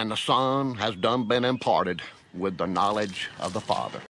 and the Son has done been imparted with the knowledge of the Father.